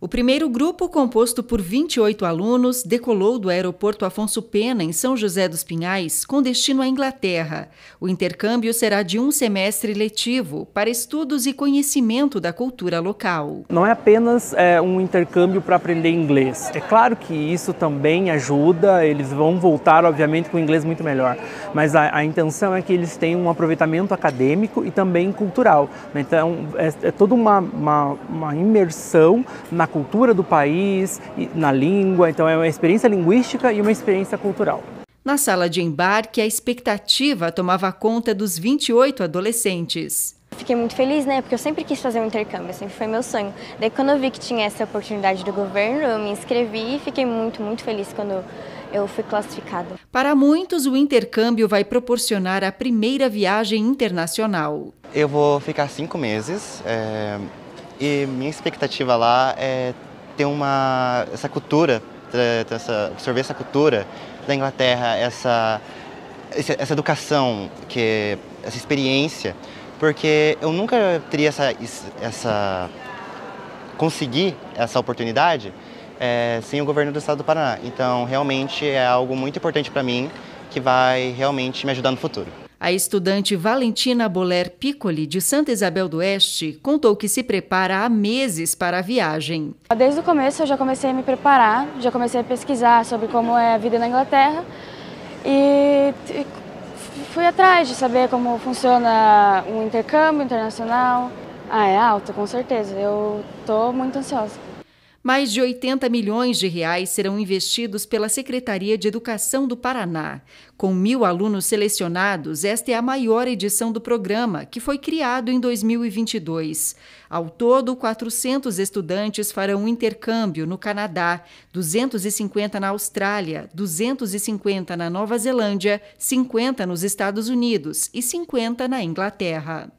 O primeiro grupo, composto por 28 alunos, decolou do aeroporto Afonso Pena, em São José dos Pinhais, com destino à Inglaterra. O intercâmbio será de um semestre letivo para estudos e conhecimento da cultura local. Não é apenas é, um intercâmbio para aprender inglês. É claro que isso também ajuda, eles vão voltar, obviamente, com inglês muito melhor. Mas a, a intenção é que eles tenham um aproveitamento acadêmico e também cultural. Então, é, é toda uma, uma, uma imersão na cultura do país, na língua, então é uma experiência linguística e uma experiência cultural. Na sala de embarque, a expectativa tomava conta dos 28 adolescentes. Fiquei muito feliz, né? Porque eu sempre quis fazer um intercâmbio, sempre foi meu sonho. Daí, quando eu vi que tinha essa oportunidade do governo, eu me inscrevi e fiquei muito, muito feliz quando eu fui classificada. Para muitos, o intercâmbio vai proporcionar a primeira viagem internacional. Eu vou ficar cinco meses. É e minha expectativa lá é ter uma essa cultura, essa, absorver essa cultura da Inglaterra, essa essa educação, que essa experiência, porque eu nunca teria essa essa conseguir essa oportunidade é, sem o governo do estado do Paraná. Então, realmente é algo muito importante para mim que vai realmente me ajudar no futuro. A estudante Valentina Boler Piccoli, de Santa Isabel do Oeste, contou que se prepara há meses para a viagem. Desde o começo eu já comecei a me preparar, já comecei a pesquisar sobre como é a vida na Inglaterra e fui atrás de saber como funciona um intercâmbio internacional. Ah, é alto, com certeza. Eu estou muito ansiosa. Mais de 80 milhões de reais serão investidos pela Secretaria de Educação do Paraná. Com mil alunos selecionados, esta é a maior edição do programa, que foi criado em 2022. Ao todo, 400 estudantes farão intercâmbio no Canadá, 250 na Austrália, 250 na Nova Zelândia, 50 nos Estados Unidos e 50 na Inglaterra.